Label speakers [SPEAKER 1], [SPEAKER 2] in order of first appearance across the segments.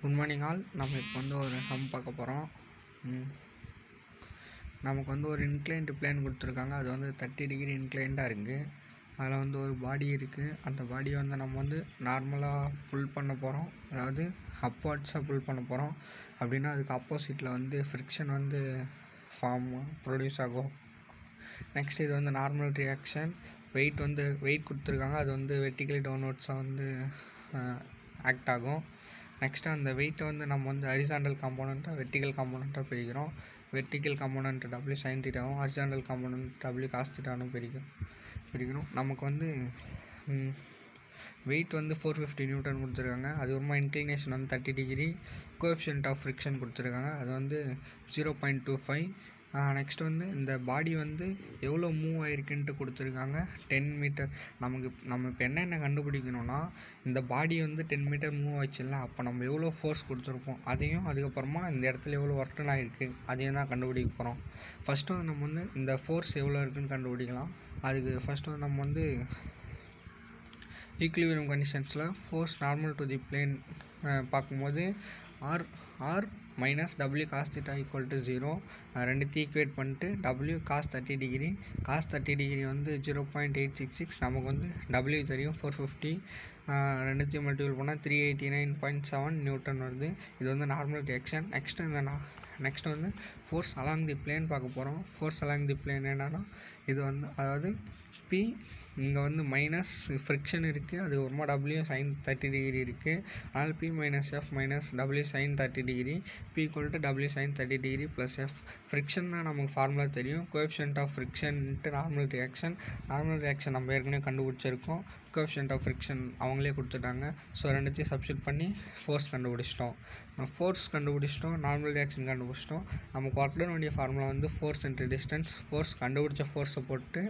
[SPEAKER 1] Good morning all நம்ம இப்போ வந்து ஒரு சம் பார்க்க போகிறோம் நமக்கு வந்து ஒரு இன்க்ளைன்டு பிளேன் கொடுத்துருக்காங்க. அது வந்து தேர்ட்டி டிகிரி இன்க்ளைண்டாக இருக்குது அதில் வந்து ஒரு பாடி இருக்குது அந்த பாடியை வந்து நம்ம வந்து நார்மலாக புல் பண்ண போகிறோம் அதாவது அப்வார்ட்ஸாக புல் பண்ண போகிறோம் அப்படின்னா அதுக்கு ஆப்போசிட்டில் வந்து ஃப்ரிக்ஷன் வந்து ஃபார்ம் ப்ரொடியூஸ் ஆகும். நெக்ஸ்ட் இது வந்து நார்மல் ரியாக்ஷன் வெயிட் வந்து வெயிட் கொடுத்துருக்காங்க. அது வந்து வெட்டிக்கலி டவுன்வர்ட்ஸாக வந்து ஆக்ட் ஆகும். நெக்ஸ்ட்டு அந்த வெயிட்டை வந்து நம்ம வந்து ஹரிசாண்டல் காம்போனண்ட்டாக வெர்டிக்கல் காம்போனண்ட்டாக பிரிக்கிறோம். வெர்டிக்கல் காம்போனண்ட் டபுள்யூ சைன் தீட்டாவும் ஹரிசாண்டல் காம்போனண்ட் டபுள்யூ காஸ் தீட்டாவும் பிரிக்கும் பிரிக்கிறோம் நமக்கு வந்து வெயிட் வந்து ஃபோர் ஃபிஃப்டி நியூட்டன் கொடுத்துருக்காங்க. அது ஒரு இன்க்ளினேஷன் வந்து thirty degree coefficient of friction கொடுத்துருக்காங்க. அது வந்து zero point two five next வந்து இந்த பாடி வந்து எவ்வளோ மூவ் ஆயிருக்குன்ட்டு கொடுத்துருக்காங்க. டென் மீட்டர் நமக்கு நம்ம இப்போ என்னென்ன கண்டுபிடிக்கணும்னா இந்த பாடி வந்து டென் மீட்டர் மூவ் ஆச்சுல்ல அப்போ நம்ம எவ்வளோ ஃபோர்ஸ் கொடுத்துருப்போம். அதையும் அதுக்கப்புறமா இந்த இடத்துல எவ்வளோ ஒர்டன் ஆகிருக்கு அதையும் தான் கண்டுபிடிக்க போகிறோம் ஃபஸ்ட்டு வந்து நம்ம வந்து இந்த ஃபோர்ஸ் எவ்வளோ இருக்குன்னு கண்டுபிடிக்கலாம். அதுக்கு ஃபஸ்ட்டு வந்து நம்ம வந்து equilibrium கண்டிஷன்ஸில் force normal to the plane பார்க்கும்போது R R minus W cos theta equal to zero ரெண்டுத்தையும் ஈக்குவேட் பண்ணிட்டு W cos thirty degree cos thirty degree வந்து zero point eight six six நமக்கு வந்து டபிள்யூ தெரியும் ஃபோர் ஃபிஃப்டி ரெண்டுத்தையும் multiple பண்ணால் three eighty nine point seven newton வருது. இது வந்து நார்மல் ரியாக்ஷன் நெக்ஸ்ட் இந்த நான் நெக்ஸ்ட் வந்து ஃபோர்ஸ் அலாங் தி பிளேன் பார்க்க போகிறோம் ஃபோர்ஸ் அலாங் தி பிளேன் என்னன்னா இது வந்து அதாவது பி இங்கே வந்து மைனஸ் ஃப்ரிக்ஷன் இருக்குது அது ஒருமா டபிள்யூ சைன் தேர்ட்டி டிகிரி இருக்குது அதனால் P minus F minus W sine thirty degree P equal to W sine thirty degree plus F ஃப்ரிக்ஷன்னா நமக்கு ஃபார்முலா தெரியும். கோஎஃபிஷியன்ட் ஆஃப் ஃப்ரிக்ஷன்ட்டு நார்மல் ரியாக்ஷன் நார்மல் ரியாக்ஷன் நம்ம ஏற்கனவே கண்டுபிடிச்சிருக்கோம். கோஎஃபிஷியன்ட் ஆஃப் ஃப்ரிக்ஷன் அவங்களே கொடுத்துட்டாங்க. ஸோ ரெண்டுத்தையும் சப்ஸ்டியூட் பண்ணி ஃபோர்ஸ் கண்டுபிடிச்சிட்டோம். ஃபோர்ஸ் கண்டுபிடிச்சிட்டோம். நார்மல் ரியாக்ஷன் கண்டுபிடிச்சிட்டோம். நம்ம ஒர்க் வேண்டிய ஃபார்முலா வந்து ஃபோர்ஸ் இன்ட்டு டிஸ்டன்ஸ் ஃபோர்ஸ் கண்டுபிடிச்ச ஃபோர்ஸை போட்டு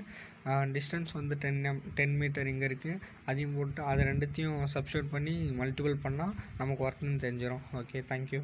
[SPEAKER 1] டிஸ்டன்ஸ் வந்து டென் எம் டென் மீட்டர் இங்கே இருக்குது அதையும் போட்டு அதை ரெண்டுத்தையும் சப்ஸ்டியூட் பண்ணி மல்டிபிள் பண்ணால் நமக்கு ஒர்க்னு தெரிஞ்சிடும் ஓகே தேங்க்யூ